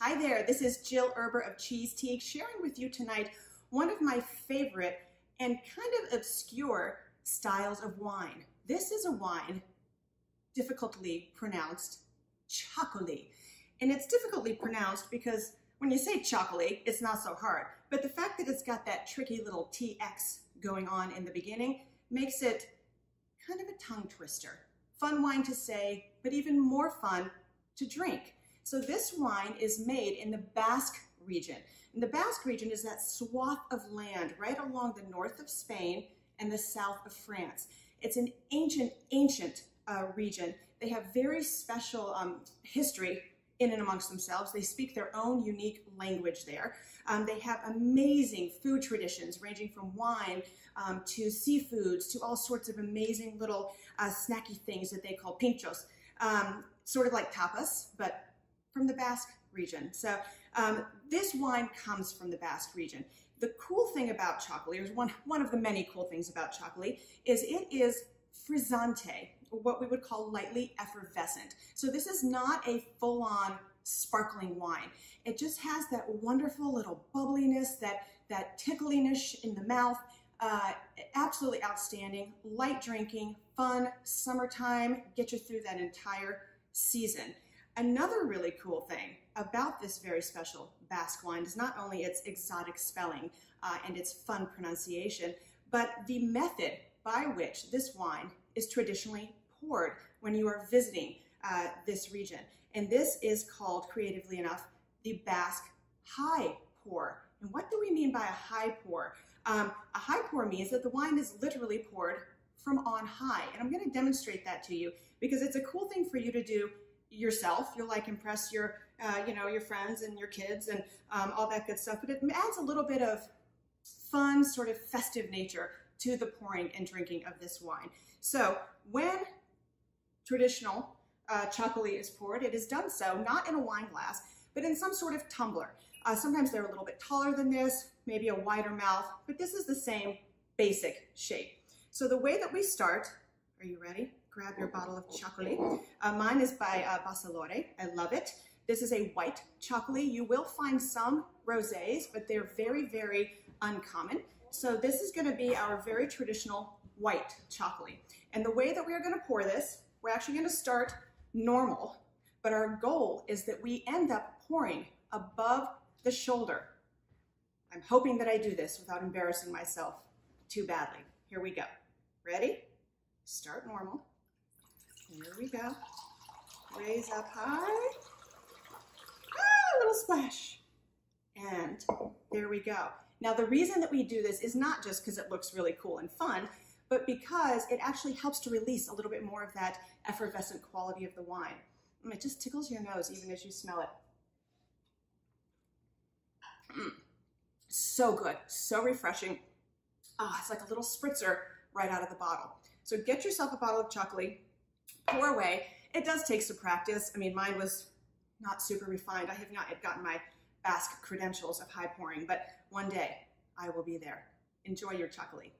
Hi there, this is Jill Erber of Cheesetique sharing with you tonight one of my favorite and kind of obscure styles of wine. This is a wine difficultly pronounced txakoli. And it's difficultly pronounced because when you say txakoli, it's not so hard. But the fact that it's got that tricky little TX going on in the beginning makes it kind of a tongue twister. Fun wine to say, but even more fun to drink. So this wine is made in the Basque region. And the Basque region is that swath of land right along the north of Spain and the south of France. It's an ancient, ancient uh, region. They have very special um, history in and amongst themselves. They speak their own unique language there. Um, they have amazing food traditions ranging from wine um, to seafoods to all sorts of amazing little uh, snacky things that they call pinchos, um, sort of like tapas, but from the Basque region. So um, this wine comes from the Basque region. The cool thing about txakoli, or one, one of the many cool things about txakoli, is it is frizzante, what we would call lightly effervescent. So this is not a full-on sparkling wine. It just has that wonderful little bubbliness, that, that tickliness in the mouth, uh, absolutely outstanding, light drinking, fun, summertime, get you through that entire season. Another really cool thing about this very special Basque wine is not only its exotic spelling uh, and its fun pronunciation, but the method by which this wine is traditionally poured when you are visiting uh, this region. And this is called, creatively enough, the Basque high pour. And what do we mean by a high pour? Um, a high pour means that the wine is literally poured from on high. And I'm going to demonstrate that to you because it's a cool thing for you to do yourself. You'll like impress your, uh, you know, your friends and your kids and um, all that good stuff. But it adds a little bit of fun, sort of festive nature to the pouring and drinking of this wine. So when traditional uh, txakoli is poured, it is done so not in a wine glass, but in some sort of tumbler. Uh, sometimes they're a little bit taller than this, maybe a wider mouth, but this is the same basic shape. So the way that we start, are you ready? Grab your bottle of txakoli. Uh, mine is by uh, Basa Lore. I love it. This is a white txakoli. You will find some rosés, but they're very, very uncommon. So this is gonna be our very traditional white txakoli. And the way that we are gonna pour this, we're actually gonna start normal, but our goal is that we end up pouring above the shoulder. I'm hoping that I do this without embarrassing myself too badly. Here we go. Ready? Start normal. Here we go. Raise up high. Ah, little splash. And there we go. Now the reason that we do this is not just because it looks really cool and fun, but because it actually helps to release a little bit more of that effervescent quality of the wine. And it just tickles your nose even as you smell it. Mm. So good, so refreshing. Oh, it's like a little spritzer right out of the bottle. So get yourself a bottle of txakoli, pour way. It does take some practice. I mean, mine was not super refined. I have not yet gotten my Basque credentials of high pouring, but one day I will be there. Enjoy your txakoli.